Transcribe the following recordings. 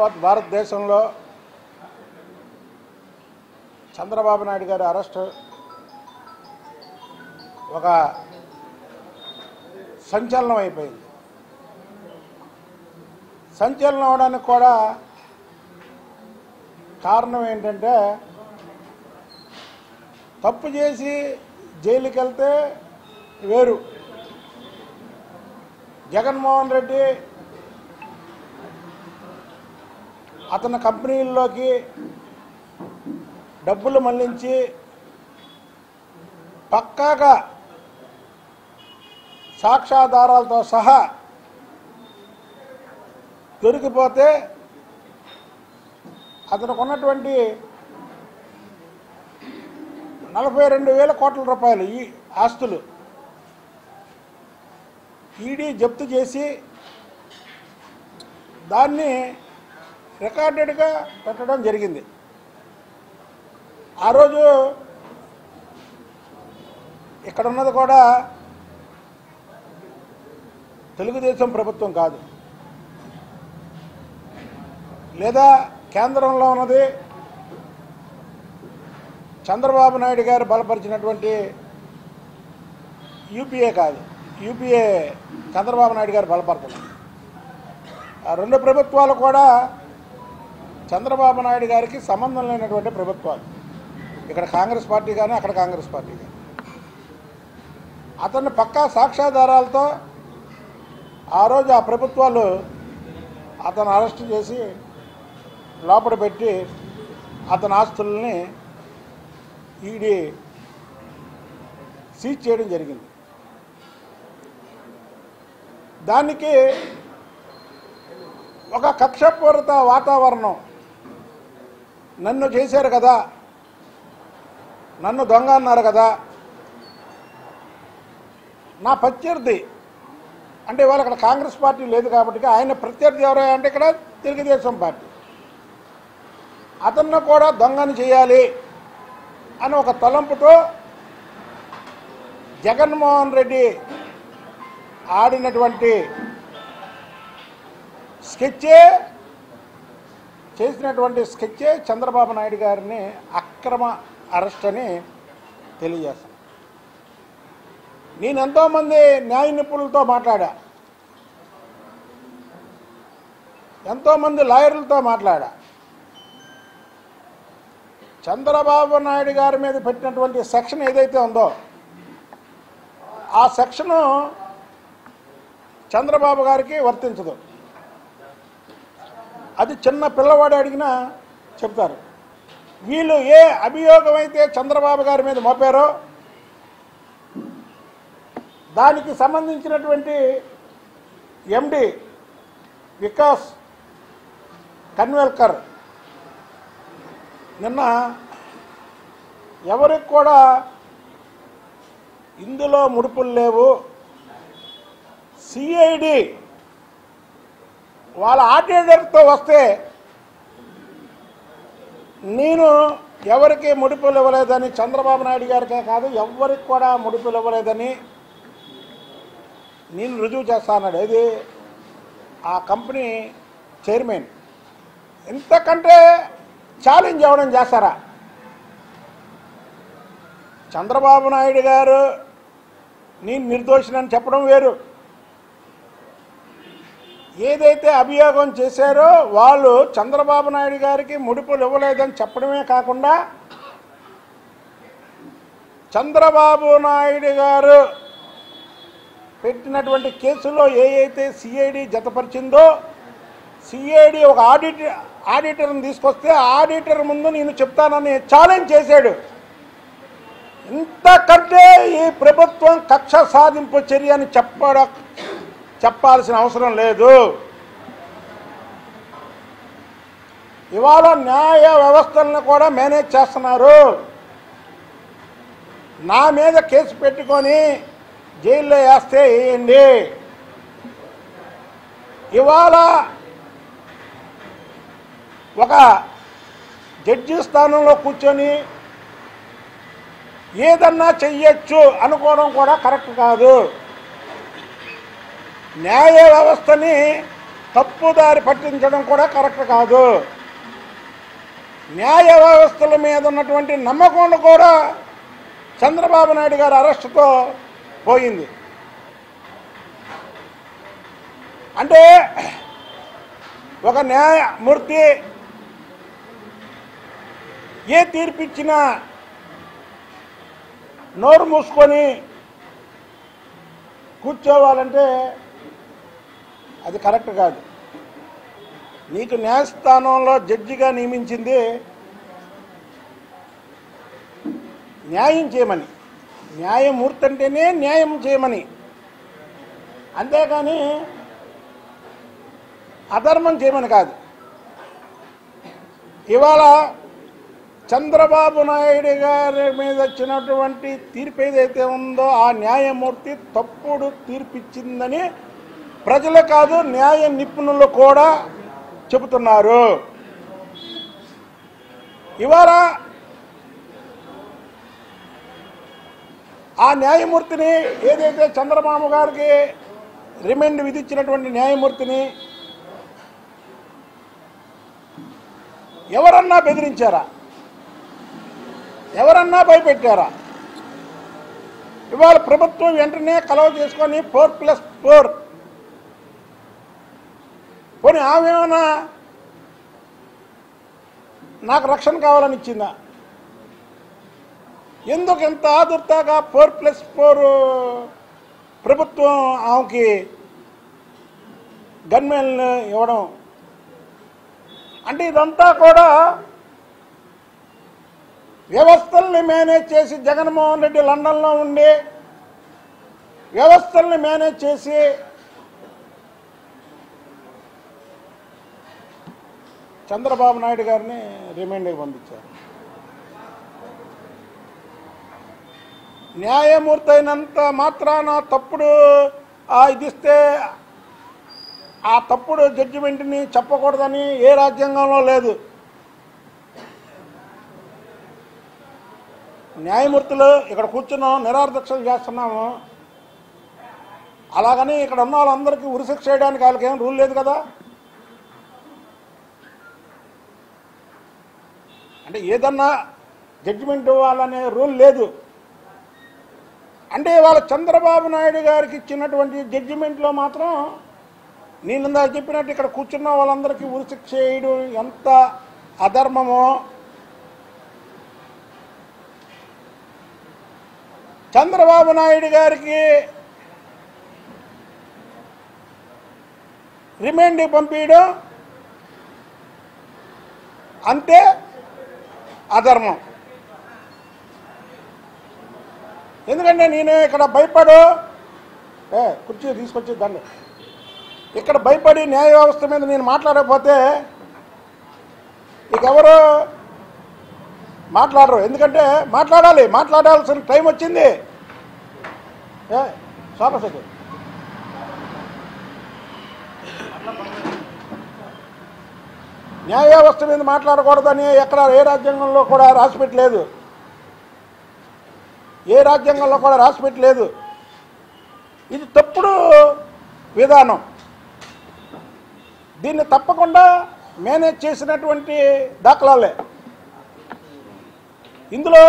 యావత్ భారతదేశంలో చంద్రబాబు నాయుడు గారి అరెస్టు ఒక సంచలనం అయిపోయింది. సంచలనం అవడానికి కూడా కారణం ఏంటంటే తప్పు చేసి జైలుకి వెళ్తే వేరు. జగన్మోహన్ రెడ్డి అతని కంపెనీల్లోకి డబ్బులు మళ్ళించి పక్కాగా సాక్ష్యాధారాలతో సహా దొరికిపోతే అతనికి ఉన్నటువంటి నలభై రెండు వేల కోట్ల రూపాయలు ఈ ఆస్తులు ఈడీ జప్తు చేసి దాన్ని రికార్డెడ్గా పెట్టడం జరిగింది. ఆ రోజు ఇక్కడ ఉన్నది కూడా తెలుగుదేశం ప్రభుత్వం కాదు. లేదా కేంద్రంలో ఉన్నది చంద్రబాబు నాయుడు గారు బలపరిచినటువంటి యూపీఏ కాదు. యూపీఏ చంద్రబాబు నాయుడు గారు బలపరచడం. ఆ రెండు ప్రభుత్వాలు కూడా చంద్రబాబు నాయుడు గారికి సంబంధం లేనటువంటి ప్రభుత్వాలు. ఇక్కడ కాంగ్రెస్ పార్టీ కానీ అక్కడ కాంగ్రెస్ పార్టీ కానీ అతన్ని పక్కా సాక్ష్యాధారాలతో ఆ రోజు ఆ ప్రభుత్వాలు అతను అరెస్ట్ చేసి లోపల పెట్టి అతని ఆస్తుల్ని ఈడీ సీజ్ చేయడం జరిగింది. దానికి ఒక కక్షపూరిత వాతావరణం నన్ను చేశారు కదా. నన్ను దొంగ అన్నారు కదా. నా ప్రత్యర్థి. అంటే ఇవాళ ఇక్కడ కాంగ్రెస్ పార్టీ లేదు కాబట్టి ఆయన ప్రత్యర్థి ఎవరు అంటే ఇక్కడ తెలుగుదేశం పార్టీ. అతన్ని కూడా దొంగని చేయాలి అని ఒక తలంపుతో జగన్మోహన్ రెడ్డి ఆడినటువంటి స్కెచ్చే చేసినటువంటి స్కెచ్చే చంద్రబాబు నాయుడు గారిని అక్రమ అరెస్ట్ అని తెలియజేస్తాను నేను ఎంతోమంది న్యాయ నిపుణులతో మాట్లాడా. ఎంతోమంది లాయర్లతో మాట్లాడా. చంద్రబాబు నాయుడు గారి మీద పెట్టినటువంటి సెక్షన్ ఏదైతే ఉందో ఆ సెక్షను చంద్రబాబు గారికి వర్తించదు. అది చిన్న పిల్లవాడు అడిగినా చెప్తారు. వీళ్ళు ఏ అభియోగం అయితే చంద్రబాబు గారి మీద మోపారో దానికి సంబంధించినటువంటి ఎండి వికాస్ కన్వెల్కర్ నిన్న ఎవరికి కూడా ఇందులో ముడుపులు లేవు. సిఐడి వాళ్ళ ఆర్డినేటర్తో వస్తే నేను ఎవరికి ముడిపులు ఇవ్వలేదని చంద్రబాబు నాయుడు గారికే కాదు ఎవరికి కూడా ముడిపులు ఇవ్వలేదని నేను రుజువు చేస్తాన్నాడు ఇది ఆ కంపెనీ చైర్మన్. ఇంతకంటే ఛాలెంజ్ అవ్వడం చేస్తారా? చంద్రబాబు నాయుడు గారు నేను నిర్దోషినని చెప్పడం వేరు. ఏదైతే అభియోగం చేశారో వాళ్ళు చంద్రబాబు నాయుడు గారికి ముడుపులు ఇవ్వలేదని చెప్పడమే కాకుండా చంద్రబాబు నాయుడు గారు పెట్టినటువంటి కేసులో ఏ అయితే సిఐడి జతపరిచిందో సిఐడి ఒక ఆడిటర్ ఆడిటర్ని తీసుకొస్తే ఆడిటర్ ముందు నేను చెప్తానని ఛాలెంజ్ చేశాడు. ఇంతకంటే ఈ ప్రభుత్వం కక్ష సాధింపు చర్య అని చెప్పడం చెప్పాల్సిన అవసరం లేదు. ఇవాళ న్యాయ వ్యవస్థలను కూడా మేనేజ్ చేస్తున్నారు. నా మీద కేసు పెట్టుకొని జైల్లో వేస్తే వేయండి ఇవాళ ఒక జడ్జి స్థానంలో కూర్చొని ఏదన్నా చెయ్యొచ్చు అనుకోవడం కూడా కరెక్ట్ కాదు. న్యాయ వ్యవస్థని తప్పుదారి పట్టించడం కూడా కరెక్ట్ కాదు. న్యాయ వ్యవస్థల మీద ఉన్నటువంటి నమ్మకం కూడా చంద్రబాబు నాయుడు గారి అరెస్టుతో పోయింది. అంటే ఒక న్యాయమూర్తి ఏ తీర్పిచ్చినా నోరు మూసుకొని కూర్చోవాలంటే అది కరెక్ట్ కాదు. నీకు న్యాయస్థానంలో జడ్జిగా నియమించింది న్యాయం చేయమని. న్యాయమూర్తి అంటేనే న్యాయం చేయమని. అంతేగాని అధర్మం చేయమని కాదు. ఇవాళ చంద్రబాబు నాయుడు గారి మీద వచ్చినటువంటి తీర్పు ఏదైతే ఉందో ఆ న్యాయమూర్తి తప్పుడు తీర్పిచ్చిందని ప్రజలు కాదు న్యాయ నిపుణులు కూడా చెబుతున్నారు. ఇవాళ ఆ న్యాయమూర్తిని ఏదైతే చంద్రబాబు గారికి రిమైండ్ విధించినటువంటి న్యాయమూర్తిని ఎవరన్నా బెదిరించారా? ఎవరన్నా భయపెట్టారా? ఇవాళ ప్రభుత్వం వెంటనే కలవ చేసుకొని ఫోర్ ప్లస్ ఫోర్ పోనీ ఆమెమన్నా నాకు రక్షణ కావాలని ఇచ్చిందా? ఎందుకు ఎంత ఆదుర్తాగా ఫోర్ ప్లస్ ఫోర్ ప్రభుత్వం ఆమెకి గన్మెన్ ఇవ్వడం? అంటే ఇదంతా కూడా వ్యవస్థల్ని మేనేజ్ చేసి జగన్మోహన్ రెడ్డి లండన్లో ఉండి వ్యవస్థల్ని మేనేజ్ చేసి చంద్రబాబు నాయుడు గారిని రిమైండ్కి పంపించారు. న్యాయమూర్తి అయినంత మాత్రాన తప్పుడు ఆ, ఇది ఇస్తే ఆ తప్పుడు జడ్జిమెంట్ని చెప్పకూడదని ఏ రాజ్యాంగంలో లేదు. న్యాయమూర్తులు ఇక్కడ కూర్చున్నాం నిరాదీక్షలు చేస్తున్నాము. అలాగని ఇక్కడ ఉన్న వాళ్ళందరికీ ఉరిశిక్ష చేయడానికి వాళ్ళకి ఏం రూల్ లేదు కదా? అంటే ఏదన్నా జడ్జిమెంట్ ఇవ్వాలనే రూల్ లేదు. అంటే వాళ్ళ చంద్రబాబు నాయుడు గారికి ఇచ్చినటువంటి జడ్జిమెంట్లో మాత్రం నేను ఇందాక చెప్పినట్టు ఇక్కడ కూర్చున్న వాళ్ళందరికీ ఉరిశిక్ష చేయడం ఎంత అధర్మమో. చంద్రబాబు నాయుడు గారికి రిమైండ్ పంపించడం అంతే అధర్మం. ఎందుకంటే నేను ఇక్కడ భయపడు. ఏ కుర్చీ తీసుకొచ్చి దాన్ని. ఇక్కడ భయపడి న్యాయ వ్యవస్థ మీద నేను మాట్లాడకపోతే ఇక ఎవరు మాట్లాడరు. ఎందుకంటే మాట్లాడాలి. మాట్లాడాల్సిన టైం వచ్చింది. ఏ సోపసకి న్యాయ వ్యవస్థ మీద మాట్లాడకూడదని ఎక్కడ ఏ రాజ్యాంగంలో కూడా రాసిపెట్టలేదు ఏ రాజ్యాంగంలో కూడా రాసిపెట్టలేదు ఇది తప్పుడు విధానం. దీన్ని తప్పకుండా మేనేజ్ చేసినటువంటి దాఖలాలే. ఇందులో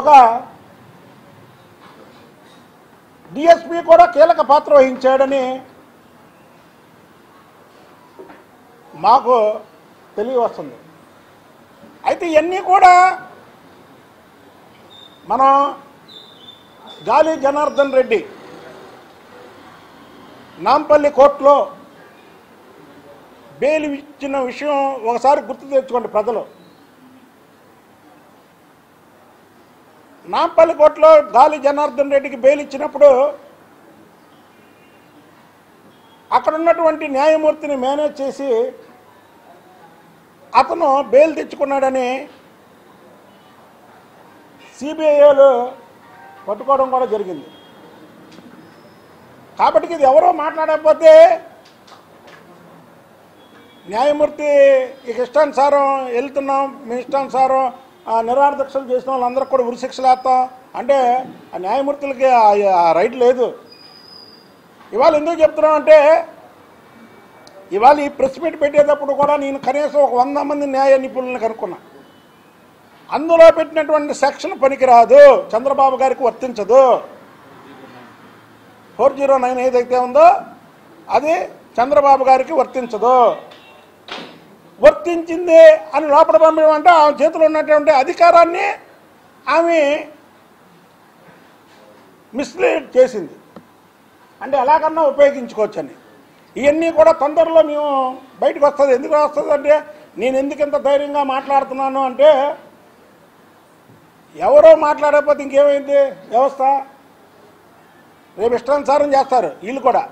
ఒక డిఎస్పి కూడా కీలక పాత్ర వహించాడని మాకు తెలియ వస్తుంది అయితే ఇవన్నీ కూడా మనం గాలి జనార్దన్ రెడ్డి నాంపల్లి కోర్టులో బెయిల్ ఇచ్చిన విషయం ఒకసారి గుర్తు తెచ్చుకోండి ప్రజలు. నాంపల్లి కోర్టులో గాలి జనార్దన్ రెడ్డికి బెయిల్ ఇచ్చినప్పుడు అక్కడ ఉన్నటువంటి న్యాయమూర్తిని మేనేజ్ చేసి అతను బెయిల్ తెచ్చుకున్నాడని సిబిఐలు పట్టుకోవడం కూడా జరిగింది. కాబట్టి ఇది ఎవరో మాట్లాడకపోతే న్యాయమూర్తి ఇక ఇష్టానుసారం వెళ్తున్నాం మీ ఇష్టానుసారం నిరాహార దీక్షలు చేసిన వాళ్ళందరికీ కూడా ఉరిశిక్షలు వేస్తాం అంటే ఆ న్యాయమూర్తులకి ఆ- ఆ రైట్ లేదు. ఇవాళ ఎందుకు చెప్తున్నాం అంటే ఇవాళ ఈ ప్రెస్ మీట్ పెట్టేటప్పుడు కూడా నేను కనీసం ఒక వంద మంది న్యాయ నిపుణులను కనుక్కున్నా. అందులో పెట్టినటువంటి సెక్షన్ పనికిరాదు చంద్రబాబు గారికి వర్తించదు. ఫోర్ జీరో నైన్ ఏదైతే ఉందో అది చంద్రబాబు గారికి వర్తించదు. వర్తించింది అని లోపల పంపించమంటే ఆమె చేతిలో ఉన్నటువంటి అధికారాన్ని ఆమె మిస్లీడ్ చేసింది. అంటే ఎలాగన్నా ఉపయోగించుకోవచ్చని. ఇవన్నీ కూడా తొందరలో మేము బయటకు వస్తుంది. ఎందుకు వస్తుంది అంటే నేను ఎందుకు ఇంత ధైర్యంగా మాట్లాడుతున్నాను అంటే ఎవరో మాట్లాడకపోతే ఇంకేమైంది? వ్యవస్థ? రేపు ఇష్టానుసారం చేస్తారు వీళ్ళు కూడా.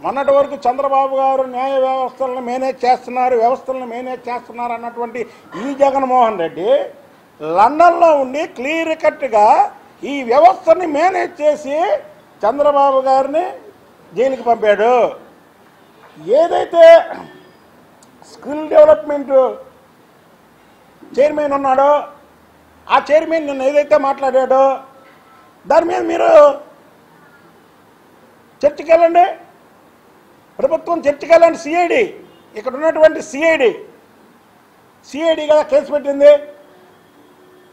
మొన్నటి వరకు చంద్రబాబు గారు న్యాయ వ్యవస్థలను మేనేజ్ చేస్తున్నారు వ్యవస్థలను మేనేజ్ చేస్తున్నారు అన్నటువంటి ఈ జగన్మోహన్ రెడ్డి లండన్లో ఉండి క్లియర్ కట్గా ఈ వ్యవస్థని మేనేజ్ చేసి చంద్రబాబు గారిని జైలుకి పంపాడు. ఏదైతే స్కిల్ డెవలప్మెంట్ చైర్మన్ ఉన్నాడో ఆ చైర్మన్ నిన్న ఏదైతే మాట్లాడాడో దాని మీద మీరు చర్చకి వెళ్ళండి ప్రభుత్వం చర్చకి వెళ్ళండి సిఐడి ఇక్కడ ఉన్నటువంటి సిఐడి సిఐడి కదా కేసు పెట్టింది.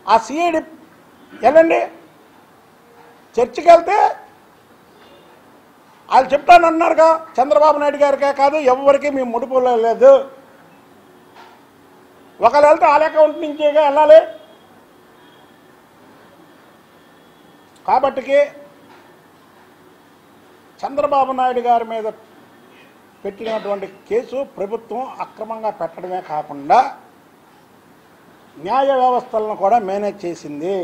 ఆ సిఐడి వెళ్ళండి. చర్చకి వెళ్తే వాళ్ళు చెప్తానన్నారుగా చంద్రబాబు నాయుడు గారికే కాదు ఎవరికి మేము ముడుపులో లేదు. ఒకళ్ళు వెళ్తే వాళ్ళ అకౌంట్ నుంచేగా వెళ్ళాలి. కాబట్టికి చంద్రబాబు నాయుడు గారి మీద పెట్టినటువంటి కేసు ప్రభుత్వం అక్రమంగా పెట్టడమే కాకుండా న్యాయ వ్యవస్థలను కూడా మేనేజ్ చేసింది.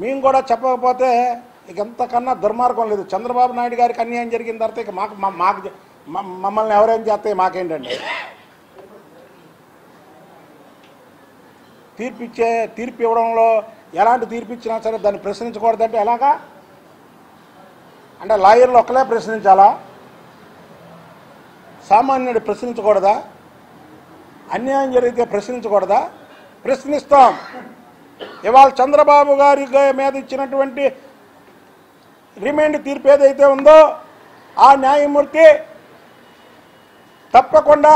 మేము కూడా చెప్పకపోతే ఇంతకన్నా దుర్మార్గం లేదు. చంద్రబాబు నాయుడు గారికి అన్యాయం జరిగిన తర్వాత ఇక మాకు మాకు మమ్మల్ని ఎవరేం చేస్తే మాకేంటండి? తీర్పు ఇచ్చే తీర్పు ఇవ్వడంలో ఎలాంటి తీర్పు ఇచ్చినా సరే దాన్ని ప్రశ్నించకూడదంటే ఎలాగా? అంటే లాయర్లు ఒక్కలే ప్రశ్నించాలా? సామాన్యుడు ప్రశ్నించకూడదా? అన్యాయం జరిగితే ప్రశ్నించకూడదా? ప్రశ్నిస్తాం. ఇవాళ చంద్రబాబు గారి మీద ఇచ్చినటువంటి రిమైండ్ తీర్పు ఏదైతే ఉందో ఆ న్యాయమూర్తి తప్పకుండా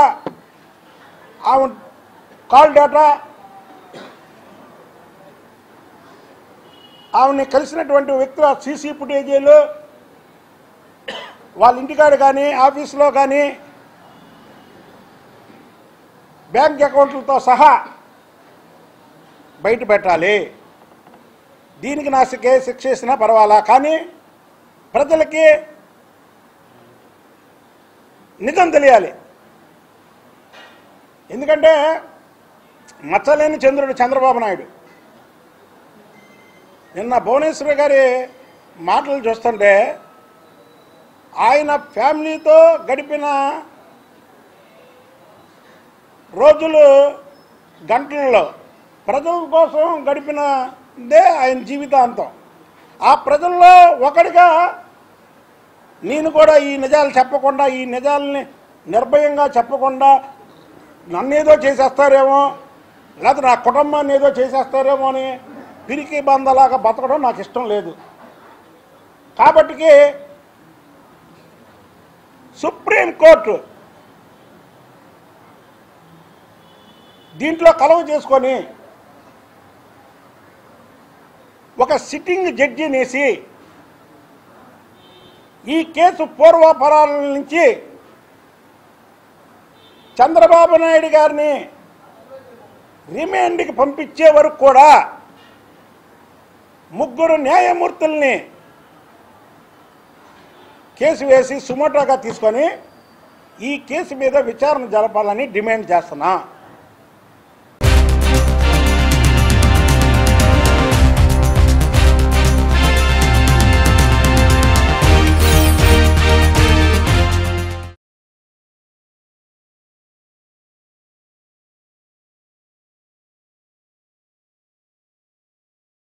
ఆమె కాల్ డేటా ఆమెని కలిసినటువంటి వ్యక్తుల సీసీ ఫుటేజీలు వాళ్ళ ఇంటికాడ కానీ ఆఫీసులో కానీ బ్యాంక్ అకౌంట్లతో సహా బయట పెట్టాలి. దీనికి నా శిక్ష శిక్ష వేసినా పర్వాలా? కానీ ప్రజలకి నిజం తెలియాలి. ఎందుకంటే మచ్చలేని చంద్రుడు చంద్రబాబు నాయుడు. నిన్న భువనేశ్వర్ గారి మాటలు చూస్తుంటే ఆయన ఫ్యామిలీతో గడిపిన రోజులు గంటల్లో ప్రజల కోసం గడిపినదే ఆయన జీవితాంతం. ఆ ప్రజల్లో ఒకడిగా నేను కూడా ఈ నిజాలు చెప్పకుండా ఈ నిజాలని నిర్భయంగా చెప్పకుండా నన్నేదో చేసేస్తారేమో లేకపోతే నా కుటుంబాన్ని ఏదో చేసేస్తారేమో అని పిరికి బందలాగా బతకడం నాకు ఇష్టం లేదు. కాబట్టికి సుప్రీంకోర్టు దీంట్లో కలవ చేసుకొని ఒక సిట్టింగ్ జడ్జినేసి ఈ కేసు పూర్వాపరాల నుంచి చంద్రబాబు నాయుడు గారిని రిమాండ్కి పంపించే వరకు కూడా ముగ్గురు న్యాయమూర్తుల్ని కేసు వేసి సుమోటోగా తీసుకొని ఈ కేసు మీద విచారణ జరపాలని డిమాండ్ చేస్తున్నా.